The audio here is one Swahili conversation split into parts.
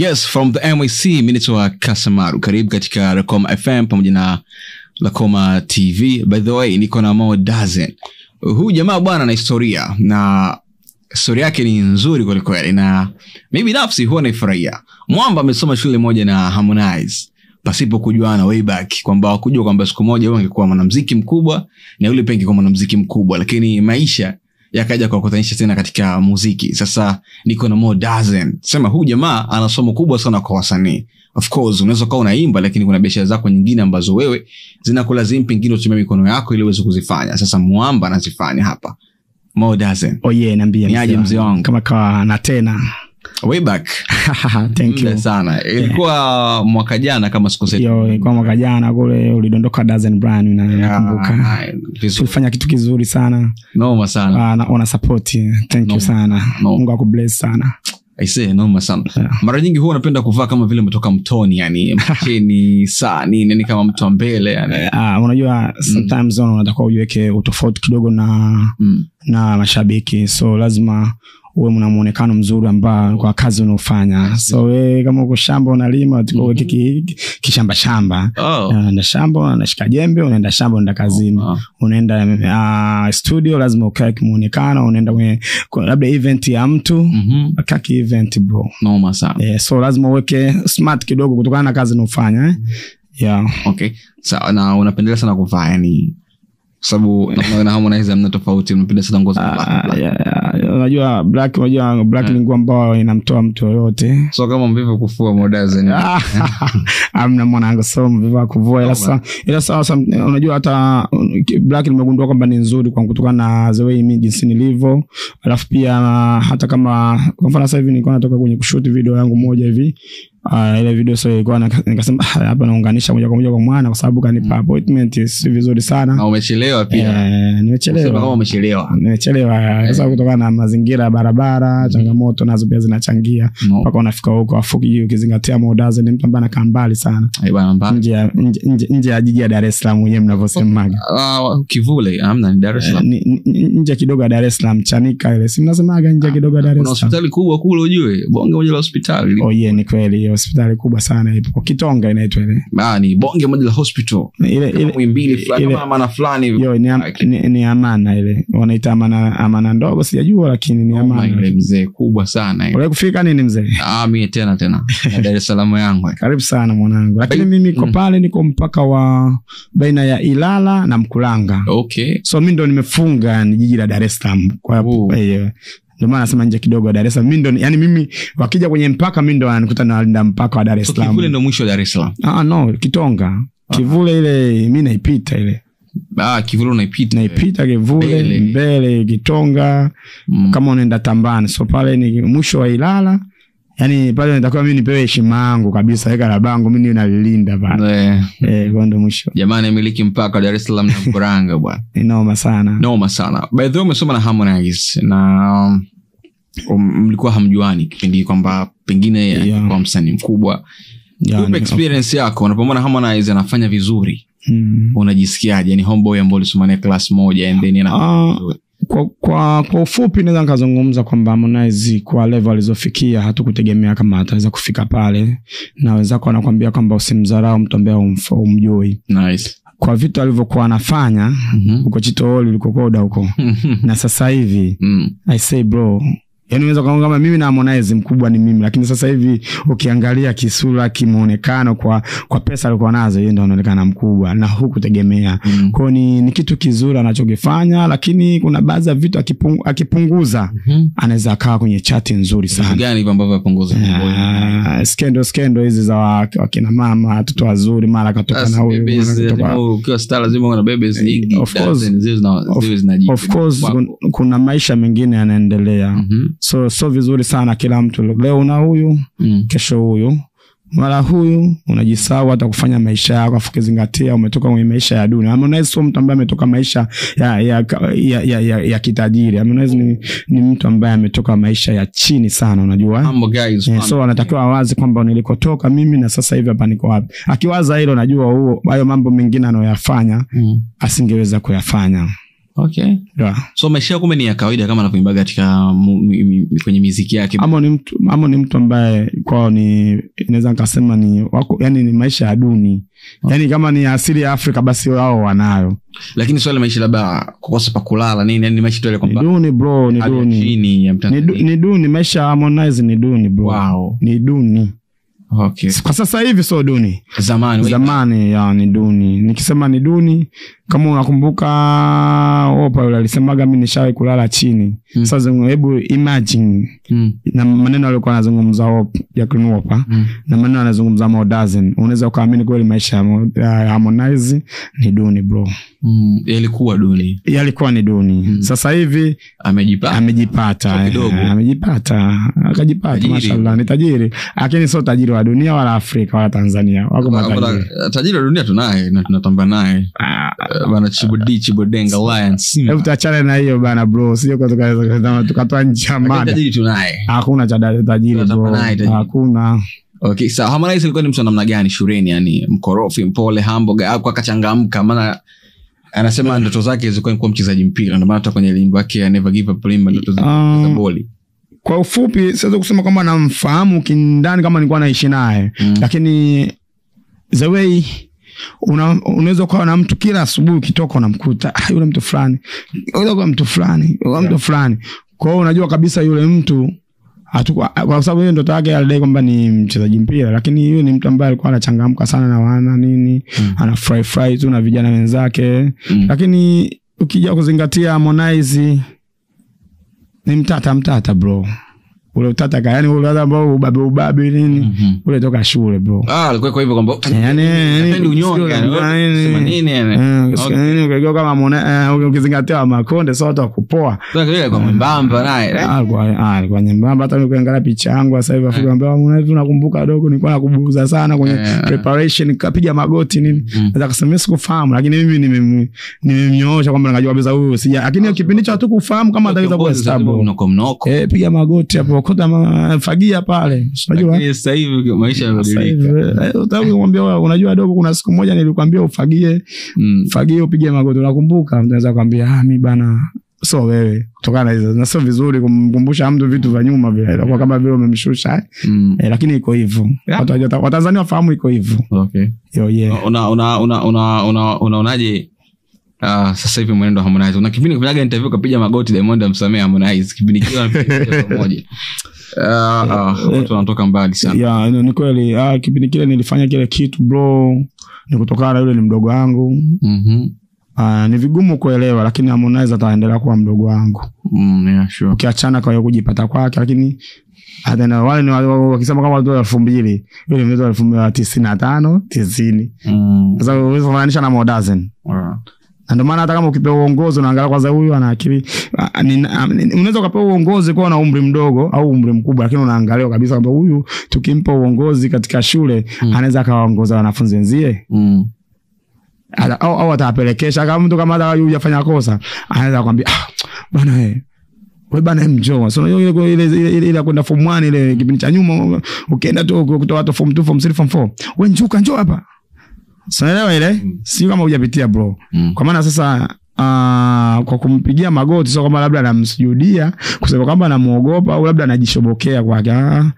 yes from the myc minitwa kasamaru. Karibu katika racoma fm pamoja na lacoma tv by the way niko na mo dazen. Huyu jamaa bwana na historia na historia yake ni nzuri kwelikweli na mi binafsi huwa naifurahia. Mwamba amesoma shule moja na harmonize pasipo kujuana wayback kwamba wakujua kwamba siku moja huyu angekuwa mwanamziki mkubwa na yule pia angekuwa mwanamziki mkubwa lakini maisha yakaja kuwakutanisha tena katika muziki. Sasa niko na mo sema huu jamaa ana somo kubwa sana kwa wasanii. Of course unaweza ukawa unaimba lakini kuna biashara zako nyingine ambazo wewe zinakulazimu pengine utumia mikono yako ili uweze kuzifanya. Sasa mwamba anazifanya hapa. Mo oh yeah, niambie Ni mzee wangu? kama kawa na tena way back. Thank you. sana. Ilikuwa mwaka jana kama siku yo ilikuwa mwaka jana kule ulidondoka dozen brand na nakumbuka tulifanya kitu kizuri sana. Noma sana. Uh, na ona support thank noma. you sana. Noma. mungu akubless sana. Aisee noma sana. Yeah. mara nyingi huwa unapenda kuvaa kama vile umetoka mtoni yani cheni saa nini ni kama mtu wa mbele yani. Ah, unajua sometimes mm. unatakiwa ujiweke utofauti kidogo na mm. na mashabiki. So lazima uwe mna muonekano mzuri ambao kwa kazi unaofanya so we kama uko shamba unalima ki- ki- kishamba shamba oh. unaenda shamba unashika jembe unaenda shamba unaenda kazini Ah. unaenda uh, studio lazima ukae kimuonekano unaenda kwenye labda event ya mtu mm-hmm. kaki event bro noma sana yeah, so lazima uweke smart kidogo kutokana na kazi unaofanya eh? yeah. okay sawa na unapendelea sana kuvaa yani sababu naona Harmonize tofauti sana Ah, black. yeah, yeah. unajua black unajua black ni nguo ambayo inamtoa mtu yoyote. So kama mvivu kufua amna mwanangu so mviva kuvua ila ila sasa unajua hata black nimegundua kwamba ni nzuri kwa kutokana na the way jinsi nilivyo. Alafu pia hata kama kwa mfano sasa hivi nilikuwa natoka kwenye kushuti video yangu moja hivi Uh, ile video so ilikuwa nikasema "Ah, hapa naunganisha moja kwa moja kwa mwana kwa sababu kanipa appointment si vizuri sana. na umechelewa pia. Eh, Sema kama nimechelewa umechelewa. Nimechelewa. Sababu kutokana na mazingira ya barabara changamoto nazo pia zinachangia No. unafika huko afu hiyo ukizingatia Modazi ni mtu ambaye anakaa mbali sana. Eh, bwana mbaya. nje ya- nje- nje- ya jiji ya dar es salaam wenyewe mnavyosemaga. Ah, kivule amna ni dar es Eh, salaam ni- nje kidogo ya dar es salaam chanika ile si mnasemaga nje kidogo ya dar es salaam? Kuna hospitali kubwa kule ujue bonge moja la hospitali. Oh yeah, ni kweli hiyo hospitali kubwa sana ipo. Kwa kitonga inaitwa ile. Ah, ni bonge moja la hospital. Ile ile fulani kama amana fulani hiyo ni, am, ni, ni amana ile. Wanaita amana, amana ndogo sijajua lakini ni Oh ile mzee kubwa sana ile. kufika nini mzee? Ah, mimi tena tena. Dar es salaam yangu. Karibu sana mwanangu. Lakini mimi niko Mm. pale niko mpaka wa baina ya ilala na mkulanga. Okay. So mi ndo nimefunga ni jiji la dar es salaam kwa ndio maana nasema nje kidogo ya dar es salaam. Mi ndo yani mimi wakija kwenye mpaka mi ndo wananikuta nalinda mpaka wa dar es Salaam. kivule ndo mwisho wa dar es salaam? Ah, no kitonga. Kivule ile mi naipita ile. Ah, kivule unaipita. Naipita kivule Mbele. kitonga. Mm. kama unaenda tambani. So pale ni mwisho wa ilala. Yani pale natakiwa mi nipewe heshima yangu kabisa. Weka la bango mi niwe nalilinda pale. Eh, eh, kwa ndo mwisho. Jamani miliki mpaka dar es salaam na mkuranga bwana. Ni noma sana. Noma sana. By the way umesoma na harmonize na um, mlikuwa hamjuani kipindi kwamba pengine Yeah. kwa msanii mkubwa yeah, experience okay. yako unapomwona harmonize anafanya vizuri mm. unajisikiaje yani homeboy ambao ulisoma naye class moja and then Ah, kwa, kwa, kwa ufupi naweza nikazungumza kwamba Harmonize kwa level alizofikia hatukutegemea kama ataweza kufika pale na wenzako wanakwambia kwamba usimdharau mtu ambaye umjui nice kwa vitu alivyokuwa anafanya Mhm. huko chitooli ulikokoda huko na sasa hivi Mm. i say bro yani unaweza kuona kama mimi na Harmonize mkubwa ni mimi lakini sasa hivi ukiangalia kisura kimuonekano kwa kwa pesa alikuwa nazo yeye ndo anaonekana mkubwa na hukutegemea Mm. kwao ni, ni kitu kizuri anachokifanya lakini kuna baadhi ya vitu akipung, akipunguza -hmm. anaweza akawa kwenye chati nzuri sana gani hivyo ambavyo apunguza Ah, skendo skendo hizi za wa- wakina mama watoto wazuri mara katoka na huyu ukiwa star lazima una babies nyingi Of course. Of- course kuna maisha mengine yanaendelea Mhm. So so vizuri sana kila mtu. Leo una huyu Mm. kesho huyu. Mara huyu unajisahau hata kufanya maisha yako afu ukizingatia umetoka kwenye maisha ya dunia Harmonize sio mtu ambaye ametoka maisha ya ya, ya, ya, ya, ya kitajiri. Harmonize ni, ni mtu ambaye ametoka maisha ya chini sana unajua? Guys, yeah, so anatakiwa awazi kwamba nilikotoka mimi na sasa hivi hapa niko wapi. Akiwaza hilo najua huo hayo mambo mengine anayoyafanya Mm. asingeweza kuyafanya okay. Yeah. so maisha kumbe ni ya kawaida kama anavyoimbaga katika kwenye miziki yake. Ama ni mtu ama ni mtu ambaye kwao ni inaweza nikasema ni wako yani ni maisha ya duni. Okay. yani kama ni asili ya afrika basi wao wanayo. Lakini swali maisha labda kukosa pa kulala nini? Yani ni maisha tuele kwamba duni bro ni duni. ni, du, ni duni maisha ya harmonize ni duni bro. Wow. Ni duni. Okay. Kwa sasa hivi sio duni. Zamani zamani ya ni duni. Nikisema ni duni kama unakumbuka opa yule alisemaga mi nishawahi kulala chini. Mm. sasa hebu imagine. Mm. na maneno aliyokuwa anazungumza opa Jacqueline Opa Mm. na maneno anazungumza Mo Dozen unaweza ukaamini kweli maisha ya uh, Harmonize ni duni bro. Mm. yalikuwa duni. Yalikuwa ni duni. Mm. sasa hivi amejipata. amejipata kidogo. eh, amejipata. Akajipata mashallah ni tajiri. Lakini sio tajiri wa dunia wala afrika wala tanzania wako matajiri. tajiri wa dunia tunaye na tunatamba naye. Ah, bana chibodi chibodenga hebu tuachane na hiyo bana bro. Sio kwa tukaweza tuka- tukatoa tajiri tunaye. Hakuna cha tajiri bro. hakuna. Okay sawa Harmonize alikuwa ni mtu namna gani shuleni yani mkorofi mpole humble au akachangamka? Maana anasema ndoto zake zilikuwa ni kuwa mchezaji mpira ndio maana hata kwenye limbo yake ya never give up limbo ndoto za Ah. za boli. Kwa ufupi siwezi kusema kwamba namfahamu kindani kama nilikuwa naishi naye. Mm. lakini the way unaweza ukawa na mtu kila asubuhi ukitoka unamkuta "Ah, yule mtu fulani kwa mtu fulani yeah. mtu fulani kwa hiyo unajua kabisa yule mtu hatukuwa- kwa sababu hiyo ndoto yake alidai kwamba ni mchezaji mpira lakini huyu ni mtu ambaye alikuwa anachangamka sana na wana nini Mm. ana fry fry tu na vijana wenzake Mm. lakini ukija kuzingatia Harmonize ni mtata mtata bro ule utata ka yani ule ambao ubabe ubabe nini Mhm. ule toka shule bro ah alikuwa kwa hivyo kwamba yani Hapendi unyonge, yani, sema nini, yani? Okay. ukijua kama Harmoni- eh, ukizingatia makonde sote wakupoa Kwa hiyo kwa mwembamba naye eh? Ah, alikuwa ah, alikuwa nyembamba hata nikiangalia picha yangu sasa hivi Afrika ambao hivi unakumbuka dogo nilikuwa nakubuza sana kwenye Eh. preparation nikapiga magoti nini Mm. naweza kusema sikufahamu lakini mimi nimem- nimemnyoosha kwamba najua kabisa huyu sija lakini hiyo kipindi cha hatukufahamu kama ataweza kuwa stable eh piga magoti hapo kota mafagia pale unajua sasa hivi maisha yamebadilika hivi, eh, utaki kumwambia wewe, unajua dogo kuna siku moja nilikwambia ufagie Mm. fagie upige magoti unakumbuka mtu anaweza kwambia ah mi bana so wewe kutokana na hizo na sio vizuri kumkumbusha mtu vitu vya nyuma vile itakuwa kama vile umemshusha eh. Mm. eh, lakini iko hivyo Yeah. Watu wa watanzania wafahamu iko hivyo Okay. yo yeah. una una una una unaonaje una unaonaje uh, sasa hivi mwenendo wa Harmonize. Na kipindi interview kapiga magoti Diamond amsamee Harmonize. Kipindi kile pamoja. Ah, ah, watu wanatoka mbali sana. Ya ni- kweli. Uh, kipindi kile nilifanya kile kitu bro ni kutokana na yule ni mdogo wangu. Mm-hmm. Uh, ni vigumu kuelewa lakini Harmonize ataendelea kuwa mdogo wangu. Mm, yeah, sure. ukiachana kwa kujipata kwake lakini hata wale ni wa- wa- wakisema kama watu elfu mbili yule mtoto elfu mbili tisini na tano tisini. Mm, sasa uwezi na alright. Na ndio maana hata kama ukipewa uongozi unaangalia kwanza huyu ana akili unaweza ukapewa uongozi kuwa na umri mdogo au umri mkubwa lakini unaangalia kabisa kwamba huyu tukimpa uongozi katika shule Mm. anaweza akawaongoza wanafunzi wenzie? Mm, au, au atawapelekesha? Kama mtu kama hata huyu hujafanya kosa anaweza kwambia ah, bana wewe we bana mjoa so ile ile ile ile ile kwenda form 1 ile kipindi cha nyuma ukienda tu kutoa watu form 2 form 3 form 4 we njuka njoo hapa so ile? Mm. Si kama hujapitia bro mm. kwa maana sasa Uh, kwa kumpigia magoti sio kwamba labda anamsujudia kusema kwamba anamuogopa au labda anajishobokea kwake Ah,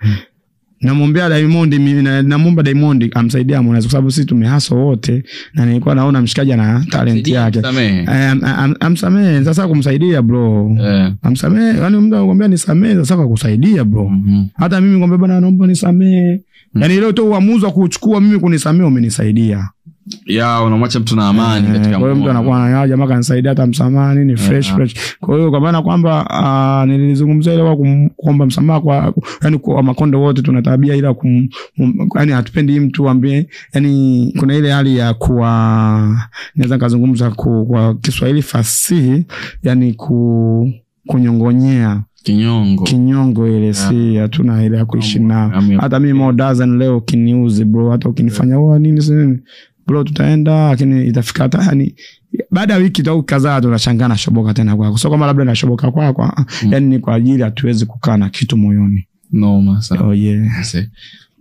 namwombea Diamond mimi na- namwomba Diamond amsaidie Harmonize kwa sababu sisi tumehaso wote na nilikuwa naona mshikaji ana talent yake msamehe. Eh, amsamehe sasa kumsaidia bro yeah. amsamehe yani mtu anakuambia nisamehe sasa kwa kusaidia bro mhm. hata mimi ngombe bana naomba nisamehe yani leo tu uamuzi wa kuchukua mimi kunisamia umenisaidia. Ya unamwacha mtu na amani yeah, katika kwa hiyo mtu anakuwa na jamaa kanisaidia hata msamaha nini fresh Yeah. fresh. kwa hiyo kwa maana kwamba uh, nilizungumzia ile kwa kuomba msamaha kwa yani kwa makondo wote tuna tabia ile kum kum- yani hatupendi mtu ambie yani kuna ile hali ya kuwa naweza nikazungumza ku, kwa Kiswahili fasihi yani ku kunyongonyea kinyongo kinyongo ile yeah. si hatuna ile ya kuishi nao hata mi dozen leo ukiniuzi bro hata ukinifanya yeah. nini si nini bro tutaenda lakini itafika hata yani baada ya wiki au kadhaa tunashangaa nashoboka tena kwako so kama labda nashoboka kwako kwa. Mm. yani ni kwa ajili hatuwezi kukaa na kitu moyoni noma sana oh, yeah. Aise.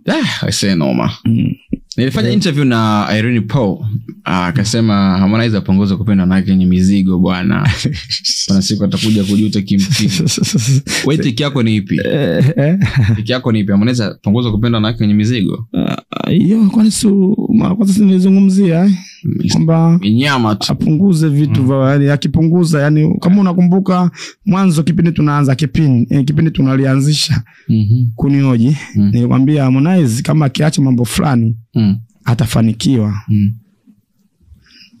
Ah, say noma mm. Nilifanya interview na irene paul akasema uh, harmonize apunguze kupenda wanawake wenye mizigo bwana kuna siku atakuja kujuta kimpigo we tiki yako ni ipi Eh, eh. tiki yako ni ipi harmonize apunguze kupenda wanawake wenye mizigo hiyo hiyo kwani su kwanza sinilizungumzia eh, kwamba apunguze vitu mm. yani akipunguza yani kama unakumbuka mwanzo kipindi tunaanza kipindi eh, kipindi tunalianzisha mm-hmm. kunioji Mm. nilikwambia Harmonize kama akiacha mambo fulani Mm. Atafanikiwa. Mm.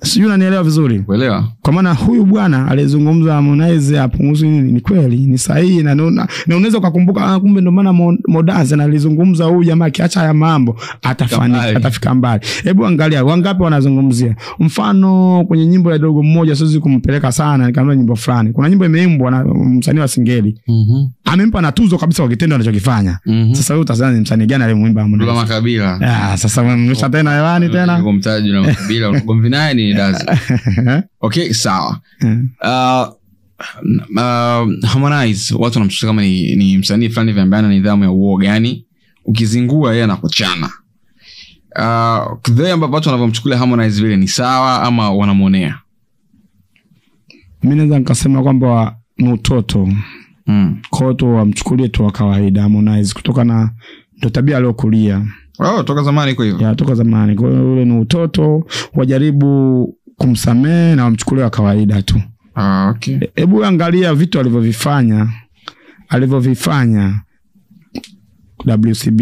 sijui unanielewa vizuri? Kuelewa kwa maana huyu bwana aliyezungumza Harmonize apunguzi nini? Ni kweli? Ni sahihi? Na na- na unaweza ukakumbuka ah, kumbe ndio maana Mo- Modaze alizungumza huyu jamaa akiacha haya mambo atafanikiwa mbali. atafika mbali. Hebu angalia wangapi wanazungumzia? Mfano kwenye nyimbo ya dogo mmoja siwezi kumpeleka sana nikamwambia nyimbo fulani. Kuna nyimbo imeimbwa na msanii wa Singeli. Mhm. Amempa na tuzo kabisa kwa kitendo anachokifanya. Mhm. sasa wewe utazani ni msanii gani aliyemwimba Harmonize? Dula makabila. Ah sasa mmemrusha tena hewani tena. Mtaji na makabila ugomvi naye ni dazi. Okay sawa. Uh, uh, harmonize watu wanamchuta kama ni, ni msanii fulani hivi ambaye ana nidhamu ya uoga yani ukizingua yeye anakuchana. Uh, vile ambavyo watu wanavyomchukulia harmonize vile ni sawa ama wanamwonea mi naweza nikasema kwamba ni utoto mm. kwao tu wamchukulie tu wa kawaida Harmonize kutokana ndo tabia aliokulia oh, toka zamani iko hivyo ya toka zamani kwa hiyo ule ni utoto wajaribu kumsamehe na wamchukulie wa kawaida tu ah, okay. E- hebu angalia vitu alivyovifanya alivyovifanya WCB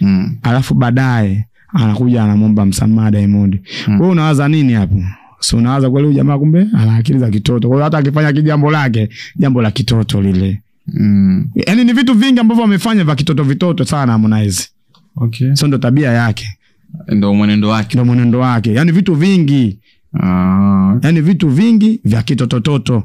mm. alafu baadaye anakuja anamwomba msamaha Diamond Mm. wewe unawaza nini hapo si unawaza kweli huyu jamaa kumbe ana akili za kitoto. Kwa hiyo hata akifanya kijambo lake jambo la kitoto lile. Mm. yaani ni vitu vingi ambavyo amefanya vya kitoto vitoto sana Harmonize. Okay. sio ndo tabia yake. Ndo mwenendo wake. Ndo mwenendo wake. Yaani vitu vingi. Ah, yaani vitu vingi vya kitotototo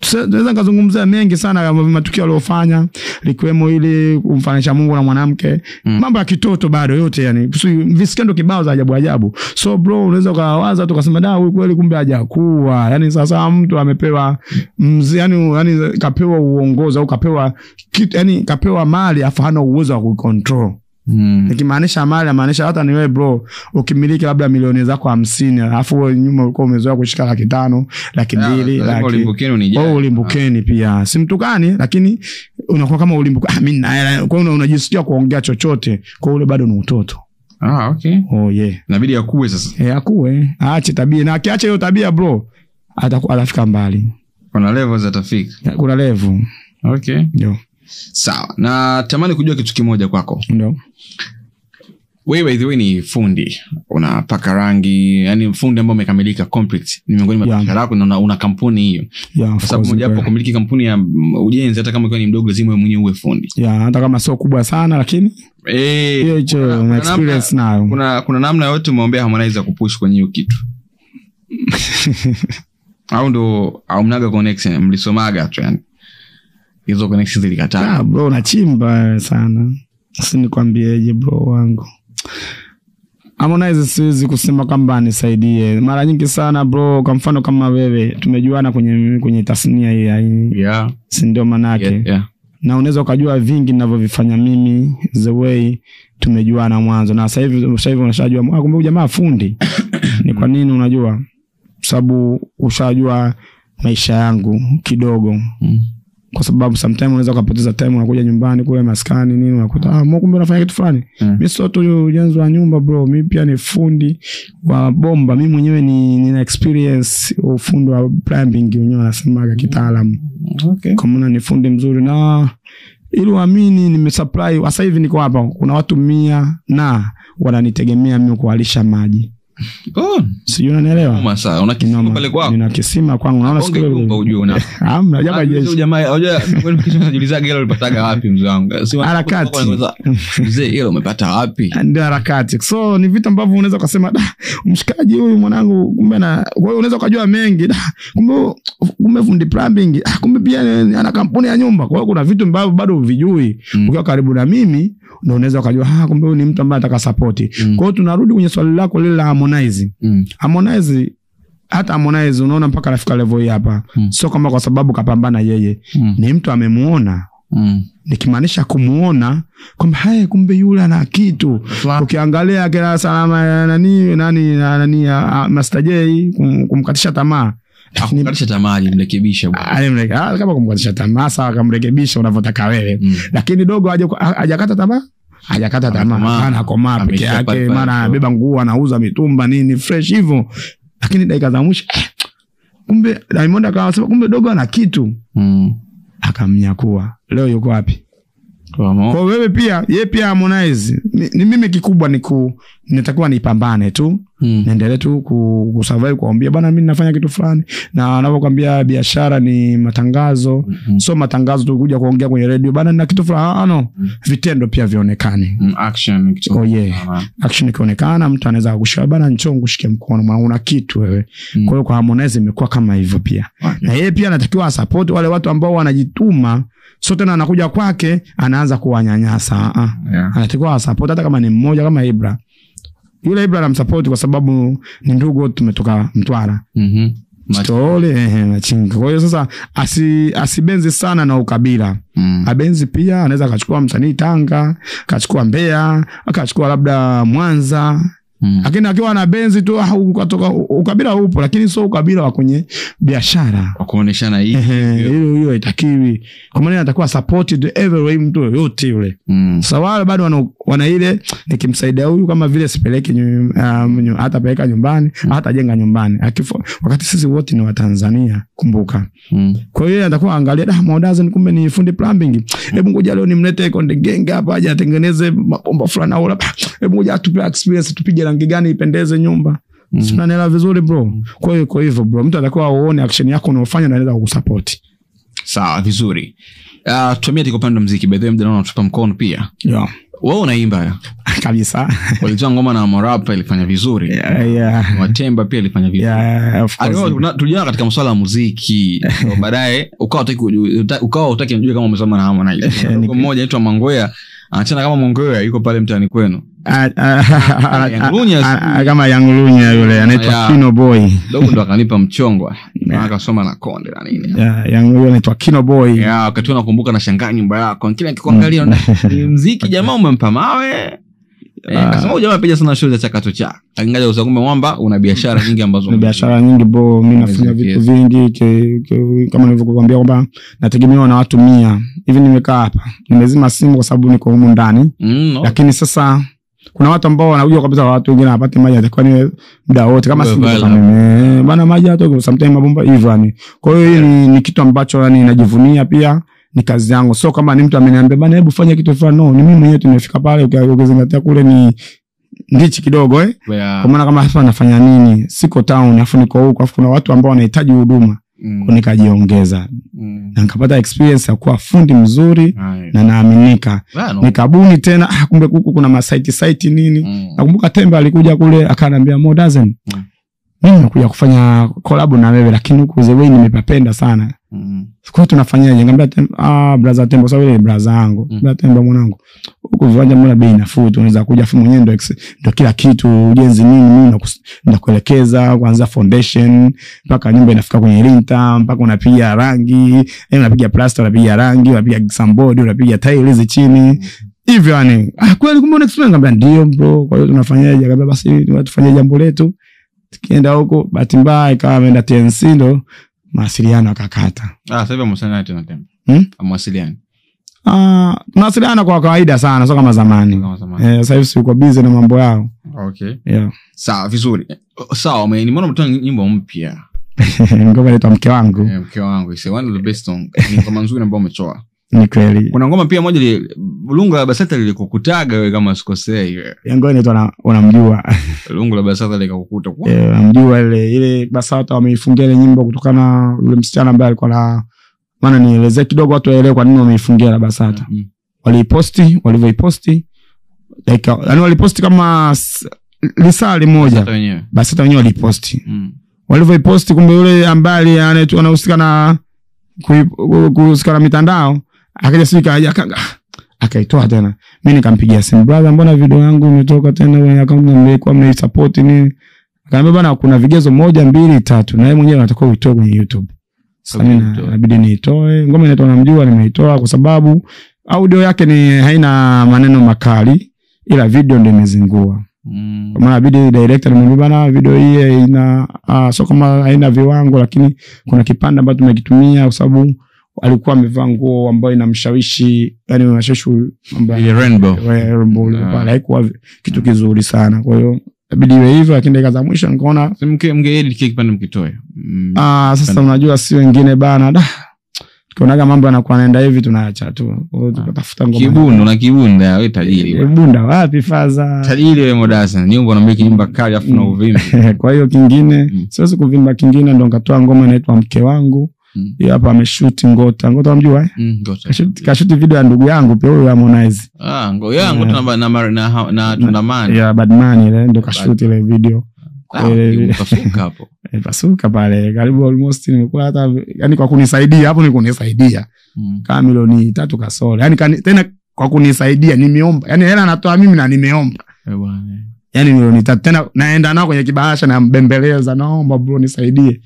Tuse- naweza nikazungumzia mengi sana matukio aliofanya likiwemo ili kumfanisha mungu na mwanamke. Mm. mambo ya kitoto bado yote yani visikendo viskendo kibao za ajabu ajabu. So bro unaweza ukawaza tu ukasema da huyu kweli kumbe hajakuwa. Yani sasa mtu amepewa mzi, yani, yani kapewa uongozi au kapewa kitu yani kapewa mali afu hana uwezo wa kuicontrol mm. nikimaanisha mali amaanisha hata ni wewe bro ukimiliki labda milioni zako hamsini alafu wewe nyuma ulikuwa umezoea kushika laki tano laki Ah, mbili laki ulimbukeni ulimbukeni pia. Simtukani lakini unakuwa kama ulimbuka ah, kwa hiyo unajisikia kuongea chochote kwa ule bado ni utoto. Ah, okay. oh, yeah. inabidi akuwe sasa. E, akuwe aache tabia. Na akiacha hiyo tabia bro atafika mbali. Kuna levels atafika. Kuna levu okay. ndio sawa. Na tamani kujua kitu kimoja kwako. No. wewe by ni fundi. Unapaka rangi yani fundi ambao umekamilika complete ni miongoni mwa Yeah. biashara yako na una, kampuni hiyo. Yeah, kwa sababu course, moja wapo kweli. kumiliki kampuni ya ujenzi hata kama ikiwa ni mdogo lazima mwenyewe uwe fundi. Yeah, hata kama sio kubwa sana lakini hey, hiyo kuna- kuna namna- nayo. kuna kuna namna yote umeombea harmonize kupush kwenye hiyo kitu? Au ndo au mnaga connection mlisomaga tu yani hizo connections zilikataa. Ah, bro unachimba sana. Sinikwambieje bro wangu? Harmonize siwezi kusema kwamba anisaidie mara nyingi sana bro kwa mfano kama wewe tumejuana kwenye kwenye tasnia hii hii, yeah, si ndio manake? Yeah, yeah. na unaweza ukajua vingi ninavyovifanya mimi the way tumejuana mwanzo. Na sasa hivi sasa hivi unashajua. Ah, kumbe huyu jamaa fundi. Ni kwa nini unajua? Sababu ushajua maisha yangu kidogo. Mm. Kwa sababu sometimes unaweza ukapoteza time unakuja nyumbani kule maskani nini unakuta ah, kumbe unafanya kitu fulani. Mm. mi sio tu ujenzi wa nyumba bro. Mi pia ni fundi wa bomba. Mi mwenyewe ni nina experience ufundi wa plumbing wenyewe kwa kitaalamu. Okay. kwa maana ni fundi mzuri. Na ili uamini nimesupply sasa hivi niko hapa kuna watu mia na wananitegemea mimi kuwalisha maji Oh, sijui unanielewa. Noma. Una kisima pale kwako? nina kisima kwangu naona siku ile- nyumba ujue una hamna jama Huyu jeshi. jamaa unajua kwani kisha unajiulizaga hilo ulipataga wapi mzee wangu? Si Harakati. mzee hilo umepata wapi? Ndio harakati. So ni vitu ambavyo unaweza ukasema da mshikaji huyu mwanangu kumbe na kwa hiyo unaweza ukajua mengi da kumbe kumbe fundi plumbing ah, kumbe pia ana kampuni ya nyumba. Kwa hiyo kuna vitu ambavyo bado huvijui Mm. ukiwa karibu na mimi ndo unaweza ukajua ah, kumbe huyu ni mtu ambaye anataka sapoti Mm. kwa hiyo tunarudi kwenye swali lako lile la Harmonize Mm. Harmonize hata Harmonize unaona mpaka anafika level hii hapa Mm. sio kama kwa sababu kapambana yeye Mm. ni mtu amemuona Mm. nikimaanisha kumuona kwamba haya kumbe yule ana kitu ukiangalia kila salama nani nani nani na- nani ya Master J kum, kumkatisha tamaa Akukatisha tamaa alimrekebisha alimreke- ah, kama kumkatisha tamaa sawa akamrekebisha unavyotaka wewe. Mm. lakini dogo haja- hajakata tamaa? Hajakata tamaa. Hapana, akomaa peke yake mara anabeba nguo anauza mitumba nini fresh hivyo. Lakini dakika za mwisho eh, kumbe Diamond akawasema kumbe dogo ana kitu. Mm. akamnyakua. Leo yuko wapi? Kwa kwa wewe pia ye pia Harmonize. Ni, ni mimi kikubwa ni ku nitakuwa nipambane tu Mm. niendelee tu ku, kusurvive kuambia bana mimi nafanya kitu fulani na anavyokwambia biashara ni matangazo hmm. so matangazo tu kuja kuongea kwenye redio bana nina kitu fulani ah, no vitendo pia vionekane Mm, action kitu- Oh, yeah. Ah, action ikionekana mtu anaweza kukushika bana nchoo ngushike mkono maana una kitu wewe Mm. kwa hiyo kwa Harmonize imekuwa kama hivyo pia okay. na yeye pia anatakiwa asapoti wale watu ambao wanajituma so tena anakuja kwake anaanza kuwanyanyasa Ah, ah. Yeah. anatakiwa asapoti hata kama ni mmoja kama Ibra yule Ibra anamsupport kwa sababu ni ndugu wote tumetoka Mtwara Mhm. Stole ehe, Machinga. Kwa hiyo sasa asi, asibenzi sana na ukabila Mm. abenzi pia anaweza akachukua msanii Tanga, akachukua Mbeya, akachukua labda Mwanza, Mm. lakini akiwa na benzi tu ah, ukatoka ukabila upo, lakini sio ukabila wa kwenye biashara. Kwa kuoneshana hii Hiyo hiyo haitakiwi. Kwa maana atakuwa supported every way mtu yoyote yule. Mm. Sasa wale bado wana, wana ile nikimsaidia huyu kama vile sipeleke nyu, um, hata peleka nyumbani hata jenga nyumbani Akifo, wakati sisi wote ni Watanzania kumbuka. Mm. Kwa hiyo atakuwa angalia da Maudazen kumbe ni fundi plumbing. Hebu ngoja leo nimlete Konde genga hapa aje atengeneze mabomba fulani au labda hebu ngoja atupe experience tupige rangi gani ipendeze nyumba. Mm. sinanela vizuri bro. Kwa hiyo kwa hivyo bro, mtu atakuwa uone action yako unaofanya na anaweza kukusupport. sawa vizuri uh, tuamia tiko upande wa mziki by the way mda naona tupa mkono pia Yeah. Wewe unaimba Kabisa. walitoa ngoma na morapa ilifanya vizuri yeah, yeah. watemba pia ilifanya vizuri Yeah, of course. Aliona- tuna- tuliona katika masuala ya muziki baadaye ukawa utaki nijue kama umesoma na mmoja naitwa Mangwea anachana kama Mangwea yuko pale mtaani kwenu Ah, ah, Young Lunya, ah, ah, kama yangulunya yule anaitwa Kino Boy. dogo ndo akanipa mchongo Na akasoma na konde na nini Yeah, Young anaitwa Kino Boy. ya wakati nakumbuka na shangaa nyumba yako kila nikikuangalia ni mziki jamaa umempa mawe Eh, kasema huyu jamaa sana show za chakato cha akingaja usakume mwamba una biashara nyingi ambazo ni biashara nyingi bo mi nafanya vitu vingi ke, ke, kama nilivyokuambia kwamba nategemewa na watu mia hivi nimekaa hapa nimezima simu kwa sababu niko humu ndani Mm, no. lakini sasa kuna watu ambao wanajua kabisa watu wengine hawapati maji atakuwa ni muda wote kama si eh, bana maji hata sometimes mabomba hivyo yani. Kwa hiyo hii ni, ni kitu ambacho yani najivunia pia ni kazi yangu. So kama ni mtu ameniambia bana hebu fanya kitu fulani. No ni mimi mwenyewe tumefika pale uki- ukizingatia kule ni ndichi kidogo eh. Kwa maana kama hapa nafanya nini? Siko town afu niko huko afu kuna watu ambao wanahitaji huduma Mm, nikajiongeza mm. na nikapata experience ya kuwa fundi mzuri Ay, na naaminika Ah, no. nikabuni tena ah, kumbe kuku kuna masaiti saiti nini Mm. nakumbuka tembe alikuja kule akaniambia mo dozen Mm. mimi nakuja kufanya kolabo na wewe lakini huku the way nimepapenda sana Mm. kwa hiyo tunafanyaje Ngambia ah brother tembo sawa ile brother yangu. Mm. brother tembo mwanangu Huko viwanja mbona bei nafuu unaweza kuja afu mwenyewe ndio ndo kila kitu ujenzi nini mimi nakuelekeza kuanzia foundation mpaka nyumba inafika kwenye linta mpaka unapiga rangi yani unapiga plaster unapiga rangi unapiga sambodi unapiga tiles chini. Hivyo yani ah kweli kumbe una experience? Nikamwambia ndio bro kwa hiyo tunafanyaje? Ngambia basi tufanye jambo letu. Tukienda huko bahati mbaya ikawa ameenda TNC ndo mawasiliano akakata Ah, sasa hivi mawasiliano tena tena. Hmm? Mawasiliano. Ah, tunawasiliana kwa kawaida sana sio kama zamani eh, sasa hivi siko busy na mambo yao Okay. yeah. sawa vizuri sawa nimeona mtoa nyimbo mpya ngoma inaitwa mke wangu Eh, mke wangu It's one of the best song ni ngoma nzuri ambayo umetoa ni kweli. Kuna ngoma pia moja lungu la basata lilikukutaga we kama sikosei. Ngoma inaitwa unamjua. Lungu la basata likakukuta. Unamjua Eh, ile ile basata wameifungia ile nyimbo kutokana na yule msichana ambaye alikuwa na maana nielezee kidogo watu waelewe kwa nini wameifungia la basata. Mm. waliiposti walivyoiposti like, yani waliposti kama lisaa lisali moja Basata wenyewe waliposti waliiposti. Mm. walivyoiposti kumbe yule ambaye anahusika na kuhusika na mitandao akaja siku kaja aka- akaitoa tena. Mimi nikampigia simu brother mbona video yangu imetoka tena kwenye account na mlikuwa mnaisupport nini? Akaambia bana kuna vigezo moja mbili tatu na yeye mwenyewe anatakiwa uitoe kwenye youtube. Sasa mimi inabidi niitoe. Ngoma inaitwa namjua nimeitoa kwa sababu audio yake ni haina maneno makali ila video ndio imezingua. Mm. kwa maana inabidi director nimwambie bana video hii ina uh, sio kama haina viwango lakini kuna kipande ambacho tumekitumia kwa sababu alikuwa amevaa nguo ambayo inamshawishi yani inamshawishi Ile rainbow. Rainbow Ah. pale haikuwa kitu kizuri sana. Kwa hiyo inabidi iwe hivyo lakini dakika za mwisho nikaona mkitoe? Mm. ah, sasa unajua si wengine bana da. Tukionaga mambo yanakuwa naenda hivi tunaacha tu. Hiyo tukatafuta ngoma na kibunda we tajiri. Bunda wapi faza? Tajiri we modasa nyumba unamiliki nyumba kali afu na Mm. kwa hiyo kingine Mm. siwezi kuvimba kingine ndo nkatoa ngoma inaitwa mke wangu Mm. hiyo hapa ameshuti ngota. Ngota unamjua eh? Mm, kashuti, kashuti video ya ndugu yangu pia huyo Harmonize. Ah, ngo yangu tu na- na na- na- na tundamani. Ya badman ile ndo kashuti ile video. Ah, eh, Eh, pasuka pale karibu almost nimekuwa hata yani kwa kunisaidia hapo ni kunisaidia. Mm. kama milioni tatu kasoro yani kani, tena kwa kunisaidia nimeomba. Yani hela anatoa mimi na nimeomba. Eh, yani milioni tatu. Tena naenda nao kwenye kibahasha nambembeleza naomba bro nisaidie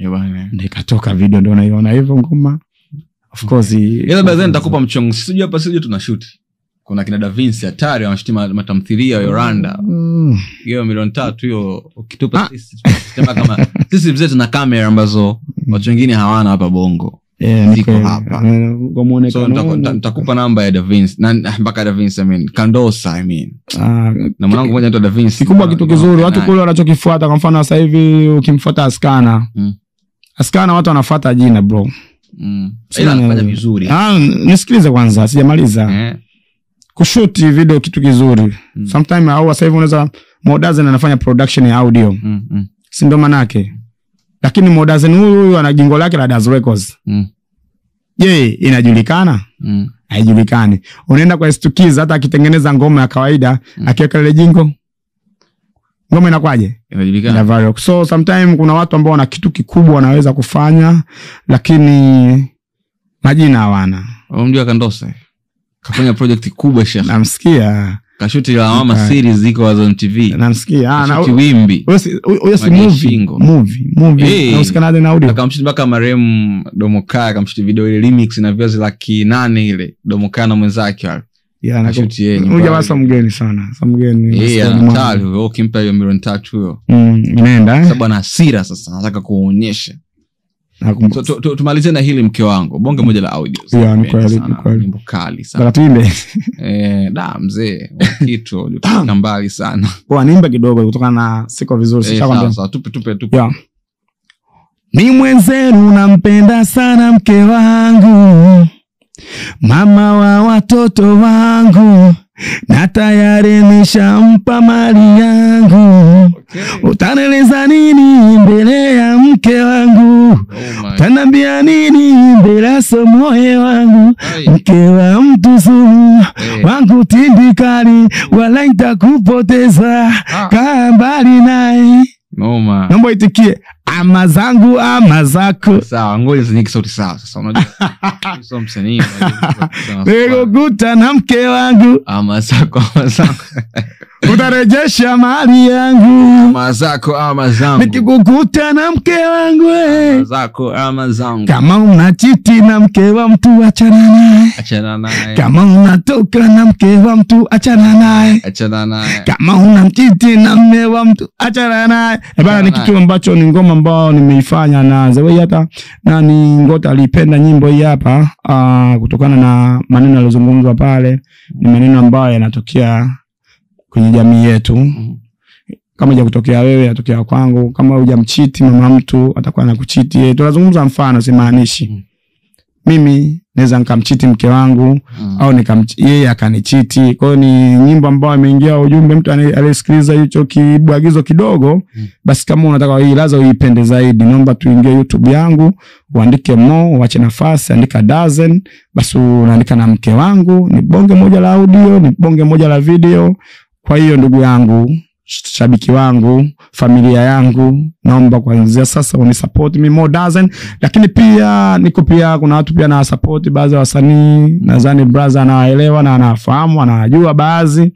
Eh, bwana. ndo ikatoka video ndo naiona hivyo ngoma nitakupa mchongo sijui hapa sijui tuna shoot kuna kina Da Vinci hatari wanashuti ma- matamthilia ya Yoranda Mm. hiyo milioni tatu hiyo ukitupa Ah. sisi kama sisi mzee tuna kamera ambazo watu wengine hawana hapa bongo Nitakupa namba ya na mwanangu kikubwa kitu kizuri watu kule wanachokifuata kwa mfano sasa hivi ukimfuata askana. Mm. askana watu wanafuata jina bro. Mm. Vizuri. Ah, nisikilize kwanza sijamaliza. Eh. kushuti video kitu kizuri. Mm. sometime au sasa hivi unaweza Modazen anafanya production ya audio. Mm, mm, si ndo manake lakini Modazen huyu huyu ana jingo lake la Daz Records. Mm, je inajulikana? Mm. haijulikani. Unaenda kwa stukiza hata akitengeneza ngoma ya kawaida Mm. akiweka lile jingo. Ngoma inakwaje? Inajulikana. Ina viral. so sometime kuna watu ambao wana kitu kikubwa wanaweza kufanya lakini majina hawana. Unamjua Kandose? kafanya project kubwa shekh namsikia kashuti la mama Ah. series ziko Azam TV namsikia Ah, na- wimbi. huyo si- movie. Movie, movie. Nahusikanaje na audio? Akamshuti mpaka marehemu Domokaa akamshuti video ile remix na views laki nane ile. Domokaa na mwenzake wale. Jamaa yake. mgeni sana. Sa mgeni ukimpa hiyo milioni tatu huyo. Mm, inaenda eh? sababu ana hasira sasa. Anataka kuonyesha. So, tu- tu- tumalizie na hili mke wangu. Bonge moja la audio nyimbo kali sana. Eh, mzee mbali sana. Kidogo kutokana na siko vizuri eh, sishakwambia. sawa sawa tupe tupe tupe. Yeah. Mi mwenzenu nampenda sana mke wangu, mama wa watoto wangu, na tayari nishampa mali yangu. okay. Utaneleza nini mbele ya mke wangu? My Utanambia nini? Mbele ya somoye wangu? Mke wa mtu sumu wangu tindikali, wala nitakupoteza. Ah. Kaa mbali naye. Noma. Naomba itikie ama zangu ama zako. Sawa ngoja zinyike sauti sawa sasa. Unajua sio msanii unajua, nikukuta na mke wangu. Ama zako ama zangu utarejesha mali yangu. Ama zako ama zangu. Nikikukuta na mke wangu ama eh. zako ama zangu. Kama unachiti na mke wa mtu achana naye. Achana naye. Kama unatoka na mke wa mtu achana naye. Achana naye. Kama unamchiti na mme wa mtu achana naye. Eh bana, ni kitu ambacho ni ngoma ambao nimeifanya na Zewe hata na ni Ngota alipenda nyimbo hii hapa ah, kutokana na maneno yaliyozungumzwa pale. Ni maneno ambayo yanatokea kwenye jamii yetu. Mhm. Kama ija kutokea wewe, yatokea kwangu. Kama hujamchiti mama mtu, atakuwa anakuchiti yeye. Tunazungumza mfano, simaanishi -hmm mimi naweza nikamchiti mke wangu Mm. au yeye akanichiti. Kwa ni nyimbo ambayo imeingia ujumbe, mtu aliyesikiliza hicho kibwagizo kidogo, Mm. basi kama unataka hii laza uipende zaidi, naomba tuingie YouTube yangu uandike mo, uache nafasi, andika dozen, basi unaandika na mke wangu, ni bonge moja la audio, ni bonge moja la video. Kwa hiyo ndugu yangu, shabiki wangu, familia yangu, naomba kuanzia sasa unisupport me more dozen. Lakini pia niko pia kuna watu pia na support baadhi ya wasanii nadhani brother anawaelewa na anawafahamu anawajua baadhi.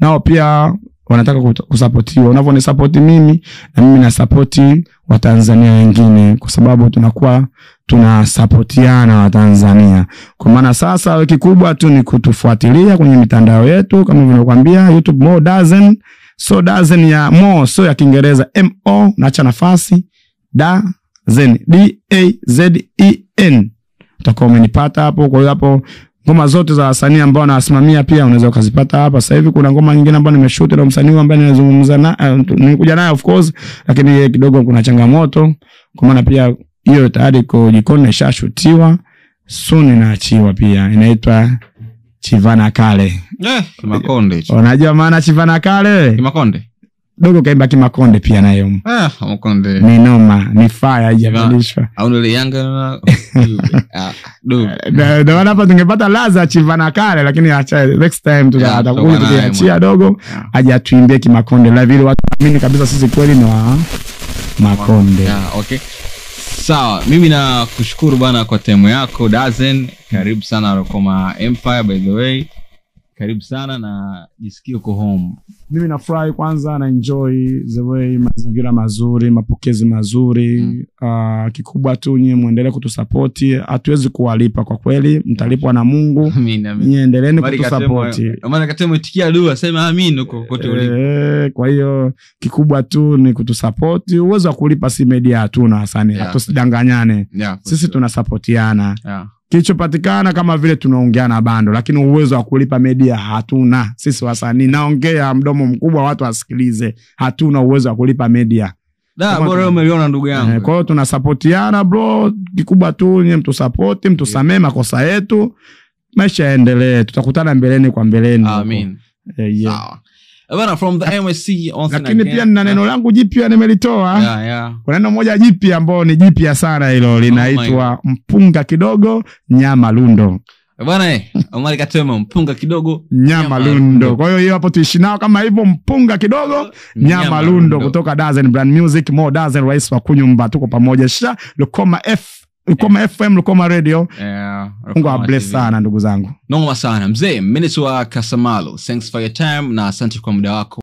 Nao pia wanataka kusapotiwa unavyonisapoti mimi na mimi nasapoti watanzania wengine kwa sababu tunakuwa tunasapotiana watanzania. Kwa maana sasa kikubwa tu ni kutufuatilia kwenye mitandao yetu kama vinavyokwambia youtube more dozen. So dozen ya mo so ya kiingereza mo naacha nafasi dazen d a z e n. Utakuwa umenipata hapo. Kwa hiyo hapo ngoma zote za wasanii ambao nawasimamia pia unaweza ukazipata hapa. Sasa hivi kuna ngoma nyingine ambayo nimeshuti na msanii ambaye ninazungumza na uh, nikuja naye of course lakini kidogo kuna changamoto. Kwa maana pia hiyo tayari iko jikoni ishashutiwa soon inaachiwa pia inaitwa chivana kale. Eh, kimakonde hicho. unajua maana chivana kale? Kimakonde? Dogo kaimba kimakonde pia nayo Ah, makonde ni noma ni fire haijabadilishwa. Au ile yanga na Ah, dogo. Na- ndio hapa tungepata laza chivana kale lakini acha next time tutakuja tukiachia dogo Yeah. aje atuimbie kimakonde. La vile watu waamini kabisa sisi kweli ni wa makonde. Yeah, okay sawa mimi na kushukuru bana kwa temu yako dazen. Karibu sana rokoma empire by the way karibu sana na jisikie uko home. Mimi nafurahi kwanza na enjoy the way mazingira mazuri mapokezi mazuri. Mm. uh, kikubwa tu nyie mwendelee kutusapoti. Hatuwezi kuwalipa kwa kweli mtalipwa na mungu. Nyie endeleeni kutusapoti. maana itikia dua sema amin huko kote ulipo. Eh, kwa hiyo kikubwa tu ni kutusapoti. Uwezo wa kulipa si media hatuna Hasani, Yeah. hatusidanganyane Yeah, sisi sure. tunasapotiana. Yeah. Kilichopatikana kama vile tunaongeana bando lakini uwezo wa kulipa media hatuna. Sisi wasanii naongea mdomo mkubwa watu wasikilize. Hatuna uwezo wa kulipa media. Umeliona ndugu Eh, yangu. kwa hiyo tunasapotiana bro. Kikubwa tu nye mtusapoti mtusamee makosa yetu. Maisha yaendelee. Tutakutana mbeleni kwa mbeleni. Amin. Eh, yeah. Bana from the MSC lakini pia nina neno langu jipya nimelitoa. Yeah, yeah. kuna neno moja jipya ambao ni jipya sana hilo linaitwa mpunga kidogo nyama lundo. Bwana eh, Omari katema mpunga kidogo nyama lundo. kwa hiyo hiyo hapo tuishi nao kama hivyo mpunga kidogo nyama lundo. kutoka Dazen Brand Music Mo Dazen rais wa kunyumba. Tuko pamoja. Sha Lukoma F Lukoma FM Lukoma Radio. Yeah, Mungu Rokoma sana ndugu zangu. Noma sana. Mzee minutes wa kasamalo thanks for your time na asante kwa muda wako